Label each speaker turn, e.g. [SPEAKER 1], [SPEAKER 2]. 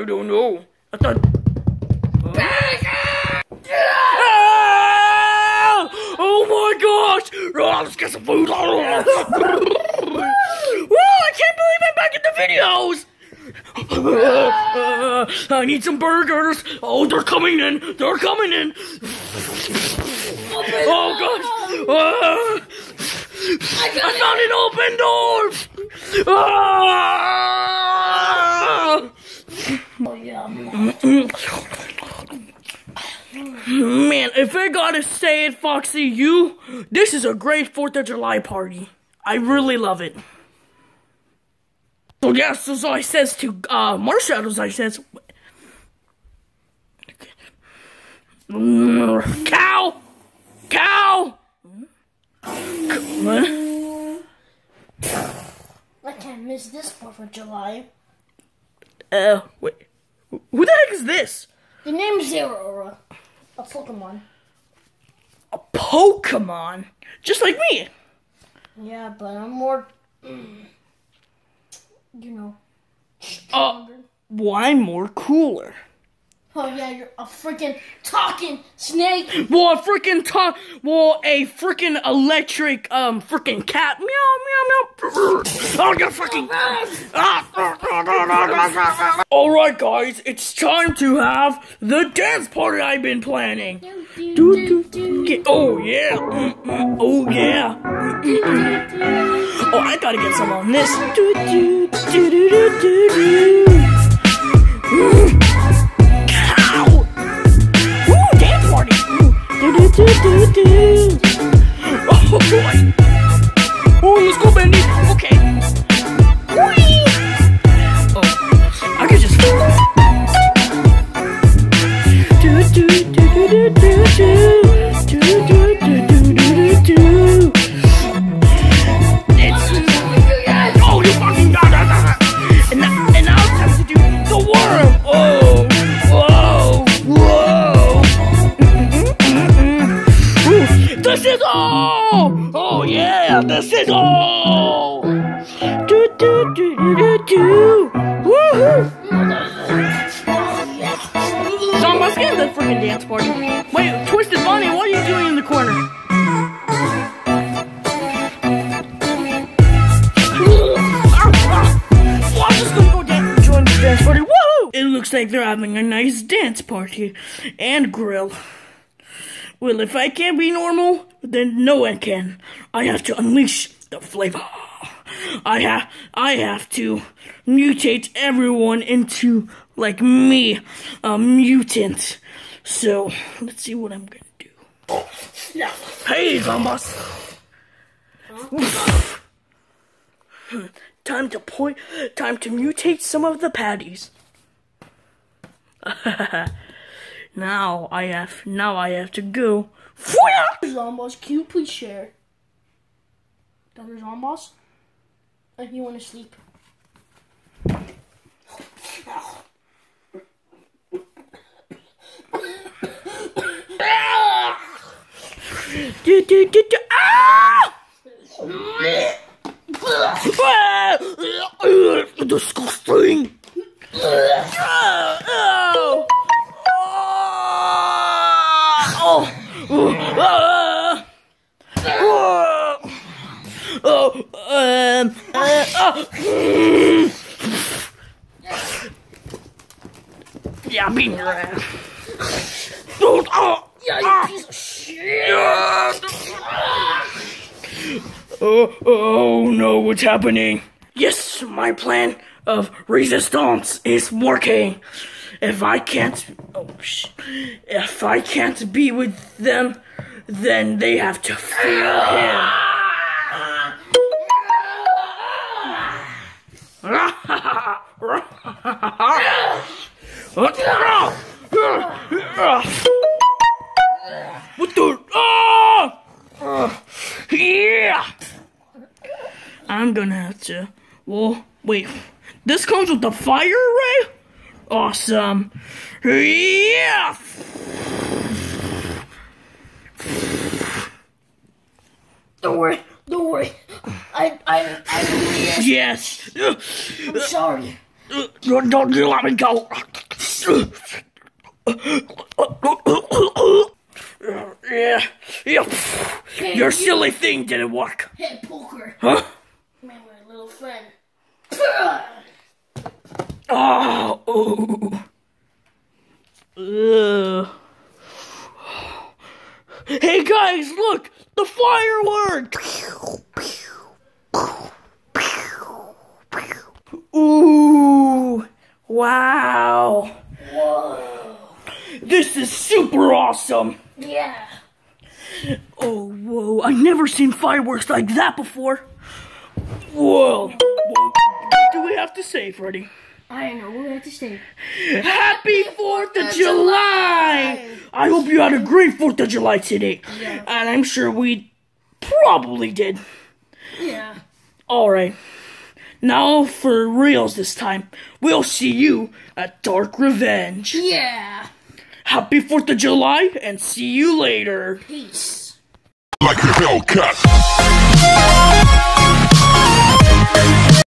[SPEAKER 1] I don't know. I thought. Ah! Oh my gosh! Oh, let's get some food. Whoa, I can't believe I'm back in the videos! Uh, I need some burgers. Oh, they're coming in. They're coming in. Oh gosh. Uh, I found an open door. Ah!
[SPEAKER 2] Oh, yeah.
[SPEAKER 1] Man, if I gotta say it, Foxy, you, this is a great 4th of July party. I really love it. So yes, so I says to, uh, Marshadows, I says, Mm, cow! Cow! What?
[SPEAKER 2] I can't miss this 4th of July.
[SPEAKER 1] Uh, wait. Who the heck is this?
[SPEAKER 2] The name's Zero, a Pokemon.
[SPEAKER 1] A Pokemon? Just like me.
[SPEAKER 2] Yeah, but I'm more, mm, you know,
[SPEAKER 1] Uh, why more cooler.
[SPEAKER 2] Oh yeah, you're a freaking talking snake.
[SPEAKER 1] Well, a freaking to- well, a freaking electric, um, freaking cat. Meow, meow, meow. Oh, you fucking. All right, guys, it's time to have the dance party I've been planning.
[SPEAKER 2] Do,
[SPEAKER 1] Do,
[SPEAKER 2] do,
[SPEAKER 1] do, Oh yeah. Mm, mm, Oh yeah. Mm. Oh, I gotta get some on this. Oh boy. Oh, let's go, Bendy. Do do! Woohoo! So I'm get the freaking dance party. Wait, Twisted Bunny, what are you doing in the corner? I'm just gonna go dan- join the dance party. Woo! It looks like they're having a nice dance party and grill. Well, if I can't be normal, then no one can. I have to unleash the flavor. I have I have to mutate everyone into like me, a mutant. So let's see what I'm gonna do. Hey, Zomboss! time to point. Time to mutate some of the patties. now I have. Now I have to go.
[SPEAKER 2] Zomboss, can you please share? Dr. Zomboss? If you want to sleep.
[SPEAKER 1] Do, do, do, do. Ah! Ah! Disgusting! Ah! Oh! Oh! Oh! Oh! Um! Uh, oh! Yeah, I'm beating your ass. Oh! Oh!
[SPEAKER 2] Yeah, you piece of shit.
[SPEAKER 1] Oh, oh no, what's happening? Yes, my plan of resistance is working. If I can't, oh, if I can't be with them, then they have to fear him. I'm gonna have to. Well, wait. This comes with the fire ray? Awesome. Yeah!
[SPEAKER 2] Don't worry. Don't worry. I, I, I,
[SPEAKER 1] Yes!
[SPEAKER 2] I'm sorry.
[SPEAKER 1] Don't, don't you let me go. Yeah, yeah. Your silly thing didn't work.
[SPEAKER 2] Hey, poker.
[SPEAKER 1] Huh?
[SPEAKER 2] Man, my little friend.
[SPEAKER 1] Oh. Ugh. Hey guys, look! The fireworks! Ooh! Wow!
[SPEAKER 2] Whoa.
[SPEAKER 1] This is super awesome!
[SPEAKER 2] Yeah.
[SPEAKER 1] Oh, whoa, I've never seen fireworks like that before! Whoa! What do we have to say, Freddy?
[SPEAKER 2] I know. We'll have to stay.
[SPEAKER 1] Happy 4th of July! I hope you had a great 4th of July today.
[SPEAKER 2] Yeah.
[SPEAKER 1] And I'm sure we probably did.
[SPEAKER 2] Yeah.
[SPEAKER 1] Alright. Now for reals this time. We'll see you at Dark Revenge.
[SPEAKER 2] Yeah.
[SPEAKER 1] Happy 4th of July and see you later.
[SPEAKER 2] Peace.
[SPEAKER 3] like a Hellcat. Thank